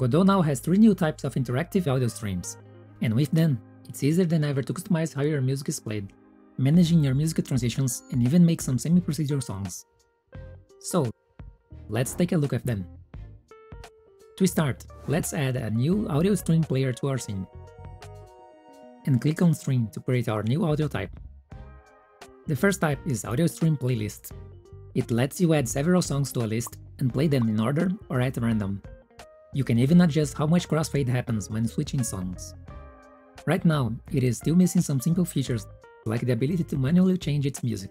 Godot now has three new types of interactive audio streams, and with them, it's easier than ever to customize how your music is played, managing your music transitions, and even make some semi-procedural songs. So, let's take a look at them. To start, let's add a new audio stream player to our scene. And click on Stream to create our new audio type. The first type is Audio Stream Playlist. It lets you add several songs to a list and play them in order or at random. You can even adjust how much crossfade happens when switching songs. Right now, it is still missing some simple features, like the ability to manually change its music.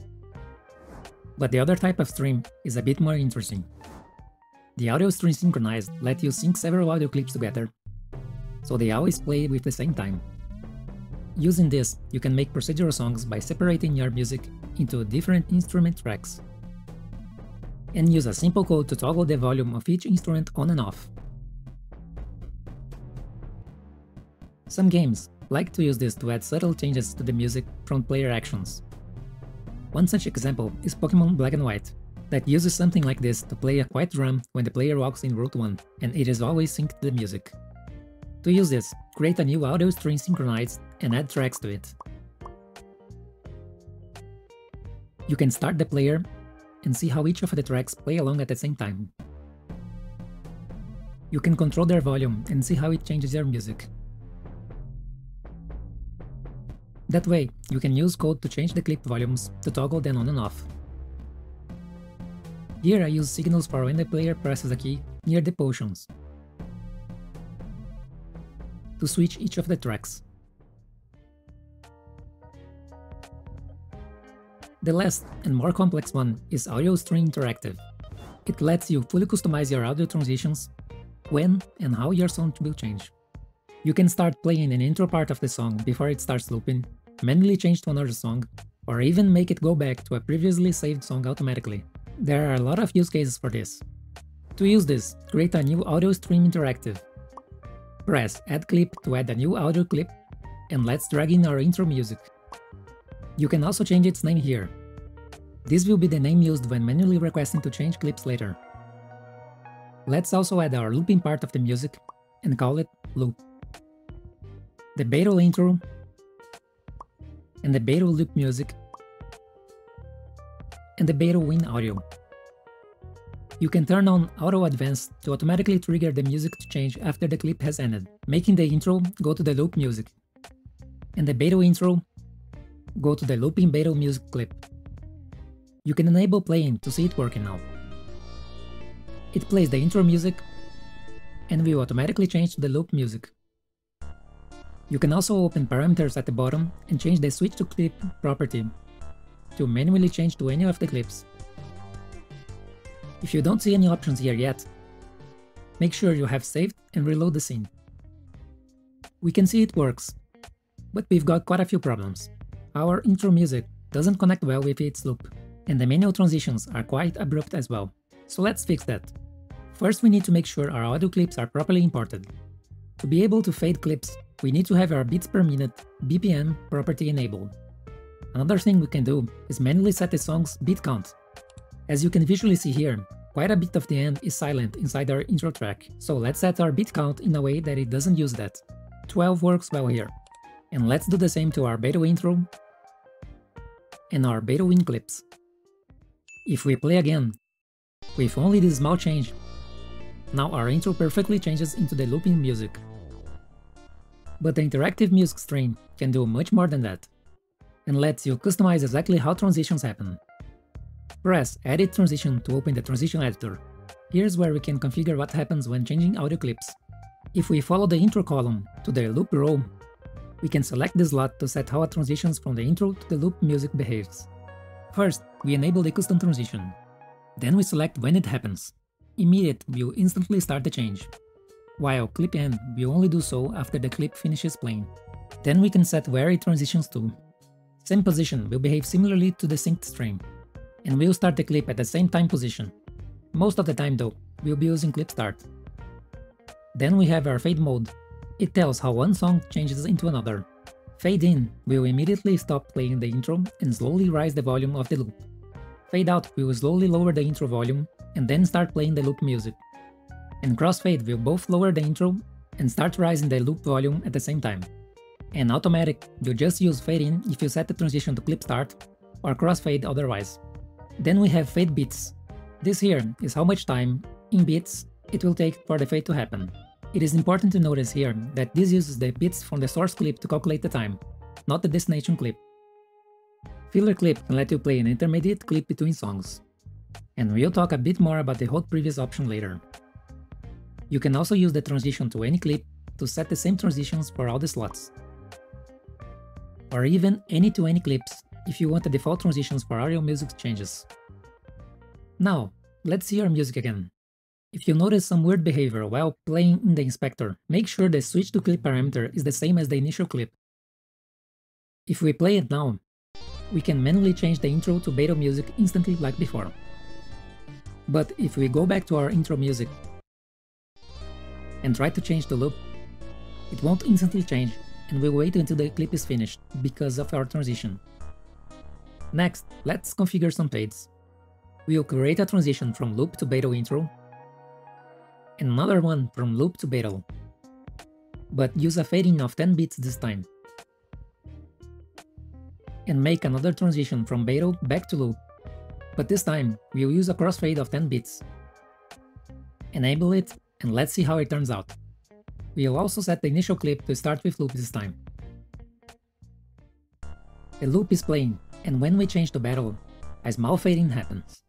But the other type of stream is a bit more interesting. The audio stream synchronized lets you sync several audio clips together, so they always play with the same time. Using this, you can make procedural songs by separating your music into different instrument tracks, and use a simple code to toggle the volume of each instrument on and off. Some games like to use this to add subtle changes to the music from player actions. One such example is Pokemon Black and White, that uses something like this to play a quiet drum when the player walks in Route 1, and it is always synced to the music. To use this, create a new audio stream synchronized and add tracks to it. You can start the player and see how each of the tracks play along at the same time. You can control their volume and see how it changes your music. That way, you can use code to change the clip volumes to toggle them on and off. Here I use signals for when the player presses a key near the potions to switch each of the tracks. The last and more complex one is Audio Stream Interactive. It lets you fully customize your audio transitions, when and how your song will change. You can start playing an intro part of the song before it starts looping, manually change to another song, or even make it go back to a previously saved song automatically. There are a lot of use cases for this. To use this, create a new audio stream interactive. Press Add Clip to add a new audio clip, and let's drag in our intro music. You can also change its name here. This will be the name used when manually requesting to change clips later. Let's also add our looping part of the music and call it loop. The Battle intro and the Battle loop music and the Battle Win audio. You can turn on Auto Advance to automatically trigger the music to change after the clip has ended, making the intro go to the loop music, and the Battle intro go to the looping Battle music clip. You can enable playing to see it working now. It plays the intro music and will automatically change to the loop music. You can also open parameters at the bottom and change the switch to clip property to manually change to any of the clips. If you don't see any options here yet, make sure you have saved and reload the scene. We can see it works, but we've got quite a few problems. Our intro music doesn't connect well with its loop, and the manual transitions are quite abrupt as well. So let's fix that. First we need to make sure our audio clips are properly imported. To be able to fade clips, we need to have our beats per minute BPM property enabled. Another thing we can do is manually set the song's beat count. As you can visually see here, quite a bit of the end is silent inside our intro track, so let's set our beat count in a way that it doesn't use that. 12 works well here. And let's do the same to our Battle intro and our Battle Win clips. If we play again, with only this small change, now our intro perfectly changes into the looping music. But the interactive music stream can do much more than that, and lets you customize exactly how transitions happen. Press Edit Transition to open the transition editor. Here's where we can configure what happens when changing audio clips. If we follow the intro column to the loop row, we can select the slot to set how it transitions from the intro to the loop music behaves. First, we enable the custom transition. Then we select when it happens. Immediate will instantly start the change, while clip end will only do so after the clip finishes playing. Then we can set where it transitions to. Same position will behave similarly to the synced stream, and we'll start the clip at the same time position. Most of the time though, we'll be using clip start. Then we have our fade mode, it tells how one song changes into another. Fade in will immediately stop playing the intro and slowly rise the volume of the loop. Fade out will slowly lower the intro volume and then start playing the loop music. And crossfade will both lower the intro and start rising the loop volume at the same time. And automatic will just use fade in if you set the transition to clip start or crossfade otherwise. Then we have fade beats. This here is how much time, in beats, it will take for the fade to happen. It is important to notice here that this uses the beats from the source clip to calculate the time, not the destination clip. Filler clip can let you play an intermediate clip between songs. And we'll talk a bit more about the hold previous option later. You can also use the transition to any clip to set the same transitions for all the slots. Or even any to any clips if you want the default transitions for all your music changes. Now, let's see our music again. If you notice some weird behavior while playing in the inspector, make sure the switch to clip parameter is the same as the initial clip. If we play it now, we can manually change the intro to Battle music instantly like before. But if we go back to our intro music and try to change the loop, it won't instantly change and we'll wait until the clip is finished because of our transition. Next, let's configure some fades. We'll create a transition from loop to Battle intro and another one from loop to Battle, but use a fading of 10 beats this time. And make another transition from Battle back to loop, but this time we'll use a crossfade of 10 beats. Enable it and let's see how it turns out. We'll also set the initial clip to start with loop this time. The loop is playing, and when we change to battle, a small fading happens.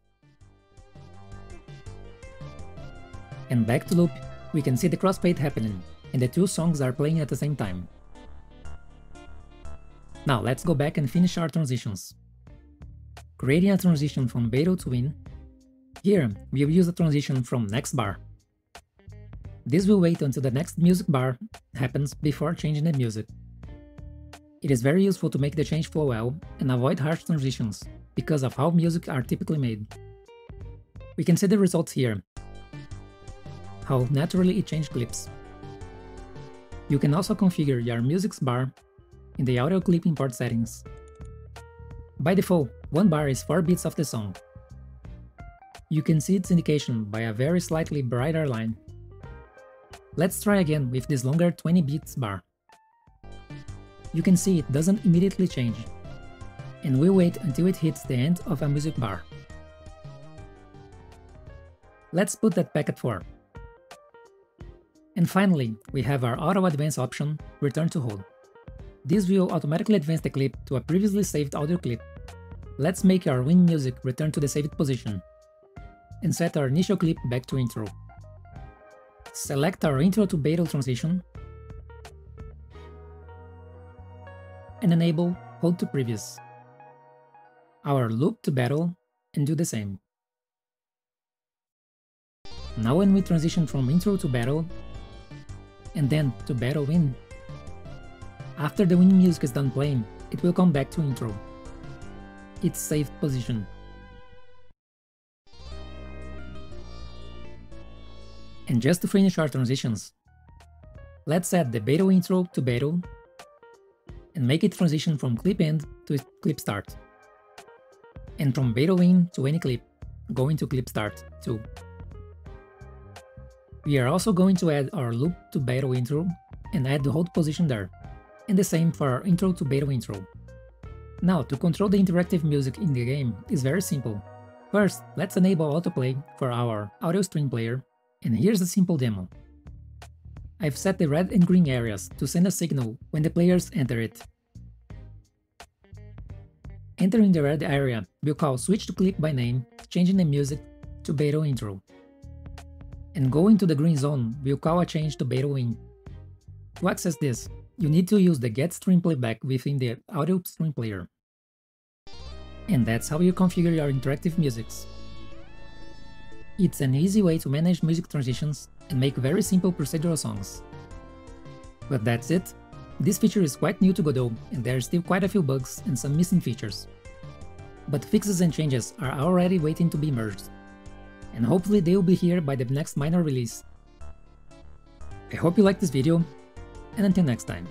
And back to loop, we can see the crossfade happening, and the two songs are playing at the same time. Now let's go back and finish our transitions. Creating a transition from battle to Win. Here, we'll use a transition from next bar. This will wait until the next music bar happens before changing the music. It is very useful to make the change flow well and avoid harsh transitions, because of how music are typically made. We can see the results here, how naturally it changed clips. You can also configure your music's bar in the audio clip import settings. By default, one bar is 4 beats of the song. You can see its indication by a very slightly brighter line. Let's try again with this longer 20 beats bar. You can see it doesn't immediately change, and we wait until it hits the end of a music bar. Let's put that back at 4. And finally, we have our Auto Advance option, Return to Hold. This will automatically advance the clip to a previously saved audio clip. Let's make our Win music return to the saved position, and set our initial clip back to intro. Select our intro to Battle transition, and enable Hold to Previous. Our loop to Battle, and do the same. Now when we transition from intro to Battle, and then to Battle Win. After the Win music is done playing, it will come back to intro. Its saved position. And just to finish our transitions, let's add the Battle intro to Battle and make it transition from clip end to clip start. And from Battle Win to any clip, going to clip start too. We are also going to add our loop to Battle intro and add the hold position there, and the same for our intro to Battle intro. Now, to control the interactive music in the game is very simple. First, let's enable autoplay for our audio stream player, and here's a simple demo. I've set the red and green areas to send a signal when the players enter it. Entering the red area, we'll call switch to clip by name, changing the music to Battle intro and going to the green zone will call a change to Battle Win. To access this, you need to use the Get Stream Playback within the Audio Stream Player. And that's how you configure your interactive musics. It's an easy way to manage music transitions and make very simple procedural songs. But that's it. This feature is quite new to Godot, and there are still quite a few bugs and some missing features. But fixes and changes are already waiting to be merged and hopefully they will be here by the next minor release. I hope you liked this video, and until next time.